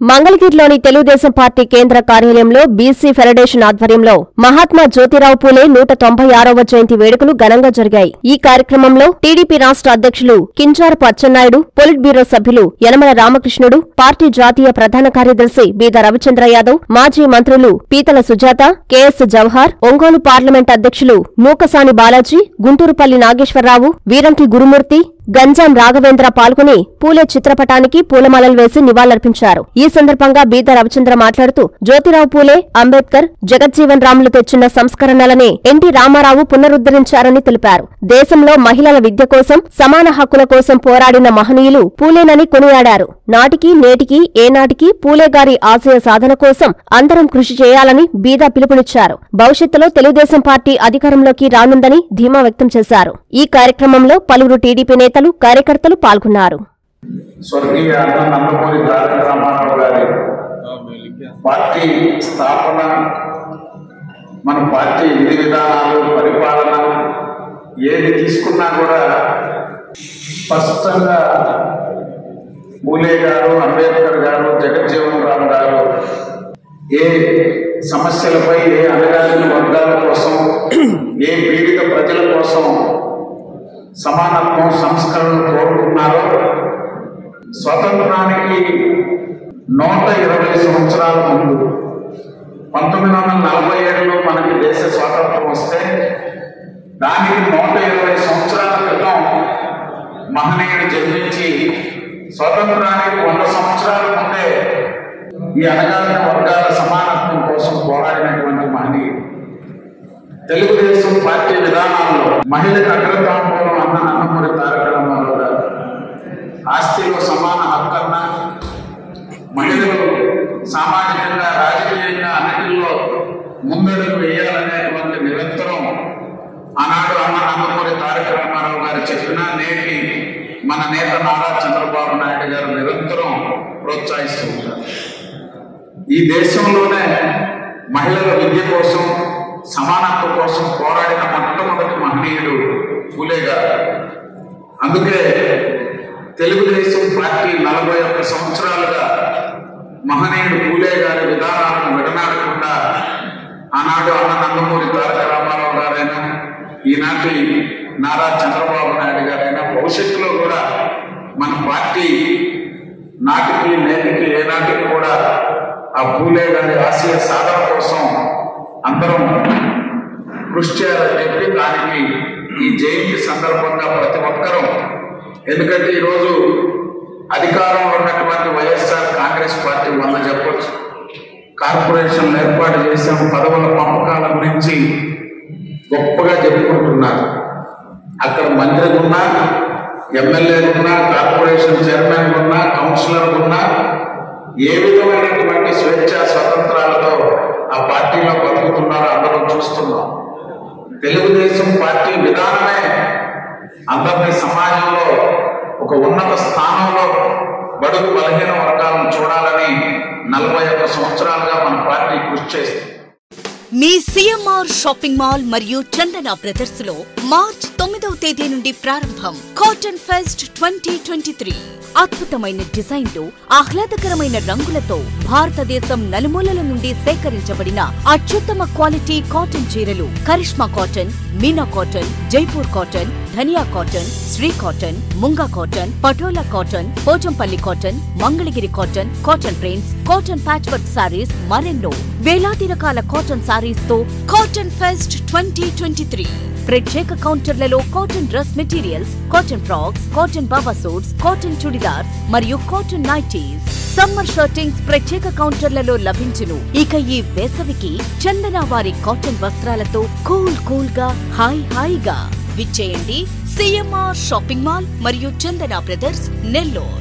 మంగళగిరిలోని తెలుగుదేశం పార్టీ కేంద్ర కార్యాలయంలో బీసీ ఫెడరేషన్ ఆధ్వర్యంలో మహాత్మా జ్యోతిరావు పూలే నూట తొంభై ఆరవ జయంతి వేడుకలు ఘనంగా జరిగాయి. ఈ కార్యక్రమంలో టీడీపీ రాష్ట్ర అధ్యక్షులు కించారపు అచ్చెన్నాయుడు పొలిట్ బ్యూరో సభ్యులు యనమల రామకృష్ణుడు పార్టీ జాతీయ ప్రధాన కార్యదర్శి బీద రవిచంద్ర యాదవ్ మాజీ మంత్రులు Peethala Sujatha K S Jawahar Ongole parliament అధ్యక్షులు మూకసాని బాలాజీ గుంటూరుపల్లి నాగేశ్వరరావు వీరంకి గురుమూర్తి గంజాం రాఘవేంద్ర పాల్గొని పూలే చిత్రపటానికి పూలమాలలు వేసి నివాళులర్పించారు. ఈ సందర్భంగా బీద రవిచంద్ర మాట్లాడుతూ జ్యోతిరావు పూలే అంబేద్కర్ జగజ్జీవన్ రాములు తెచ్చిన సంస్కరణలనే ఎన్టీ రామారావు పునరుద్ధరించారని తెలిపారు. దేశంలో మహిళల విద్య కోసం సమాన హక్కుల కోసం పోరాడిన మహనీయులు పూలేనని కొనియాడారు. నాటికి నేటికి ఏనాటికి పూలే గారి ఆశయ సాధన కోసం అందరం కృషి చేయాలని బీదా పిలుపునిచ్చారు. భవిష్యత్తులో తెలుగుదేశం పార్టీ అధికారంలోకి రానుందని ధీమా వ్యక్తం చేశారు. ఈ కార్యక్రమంలో పలువురు టీడీపీ నేతలు కార్యకర్తలు పాల్గొన్నారు. స్వర్గీయ నందమూరి తారక రామారావు గారి పార్టీ స్థాపన మన పార్టీ విధి విధానాలు పరిపాలన ఏది తీసుకున్నా కూడా స్పష్టంగా పూలే గారు అంబేద్కర్ గారు జగజ్జీవన్ రామ్ గారు ఏ సమస్యలపై ఏ అణగారిన వర్గాల కోసం ఏ పీడిత ప్రజల కోసం సమానత్వం సంస్కరణలు కోరుకున్నారో స్వతంత్రానికి నూట ఇరవై సంవత్సరాల ముందు పంతొమ్మిది వందల నలభై ఏడులో మనకి దేశ స్వాతంత్రం వస్తే దానికి నూట ఇరవై సంవత్సరాల క్రితం మహనీయుడు జన్మించి స్వతంత్రానికి వంద సంవత్సరాల ముందే ఈ అణగారిన వర్గాల సమానత్వం కోసం పోరాడినటువంటి మహనీయుడు. తెలుగుదేశం పార్టీ విధానాల్లో మహిళకు అగ్రతాం అన్న నందమూరి తారక రామారావు గారు ఆస్తిలో సమాన హక్కన్న మహిళలు సామాజికంగా రాజకీయంగా అన్నిటిలో ముందడుగు వేయాలనేటువంటి నిరంతరం ఆనాడు అన్న నందమూరి తారక రామారావు గారు చెప్పిన నేటి మన నేత నారా చంద్రబాబు నాయుడు గారు నిరంతరం ప్రోత్సహిస్తూ ఉంటారు ఈ దేశంలోనే మహిళల విద్య కోసం సమానత్వం కోసం పోరాడిన మొట్టమొదటి మహనీయుడు పూలే గారు అందుకే తెలుగుదేశం పార్టీ నలభై ఒక్క సంవత్సరాలుగా మహనీయుడు పూలే గారి విధానాలను విడనాడకుండా ఆనాడు అన్న నందమూరి తారక రామారావు గారైనా ఈనాటి నారా చంద్రబాబు నాయుడు గారైనా భవిష్యత్తులో కూడా మన పార్టీ నాటికి నేటికి ఏనాటికి కూడా ఆ పూలే గారి ఆశయ సాధన కోసం అందరం కృషి చేయాలని చెప్పి దానికి ఈ జయంతి సందర్భంగా ప్రతి ఒక్కరూ ఎందుకంటే ఈరోజు అధికారంలో ఉన్నటువంటి వైఎస్ఆర్ కాంగ్రెస్ పార్టీ వల్ల చెప్పచ్చు. కార్పొరేషన్లు ఏర్పాటు చేసాం పదవుల పంపకాల గురించి గొప్పగా చెప్పుకుంటున్నారు. అక్కడ మంత్రి ఉన్నా ఎమ్మెల్యేలున్నా కార్పొరేషన్ చైర్మన్ ఉన్నా కౌన్సిలర్ ఉన్నా ఏ విధమైనటువంటి స్వేచ్ఛ స్వతంత్రాలతో ఆ పార్టీలో బతుకుతున్నారో అందరం చూస్తున్నాం తెలుగుదేశం పార్టీ విధానమే అందరినీ సమాజంలో ఒక ఉన్నత స్థానంలో బడుగు బలహీన వర్గాలను చూడాలని నలభై ఒక్క సంవత్సరాలుగా మన పార్టీ కృషి చేస్తుంది. మీ సిఎంఆర్ షాపింగ్ మాల్ మరియు చందన బ్రదర్స్లో మార్చ్ తొమ్మిదవ తేదీ నుండి ప్రారంభం cotton fest twenty twenty three. అద్భుతమైన డిజైన్లు ఆహ్లాదకరమైన రంగులతో భారతదేశం నలుమూలల నుండి సేకరించబడిన అత్యుత్తమ క్వాలిటీ కాటన్ చీరలు. Karishma cotton Meena cotton Jaipur cotton Dhaniya cotton Shri cotton Munga cotton Patola cotton Pochampally cotton Mangalagiri cotton cotton prints cotton patch work saris మరెన్నో. వేలాది రకాల cotton సారీస్తో cotton fest twenty twenty three. ప్రత్యేక కౌంటర్లలో cotton dress materials cotton frocks cotton బాబాసోట్స్ cotton chudidars మరియు cotton nighties. Summer shirtings ప్రత్యేక కౌంటర్లలో లభించును. ఇక ఈ వేసవికి చందన వారి కాటన్ వస్త్రాలతో కూల్ కూల్గా హాయ్ హాయిగా విచ్చేయండి సిఎంఆర్ షాపింగ్ మాల్ మరియు చందన బ్రదర్స్ నెల్లూరు.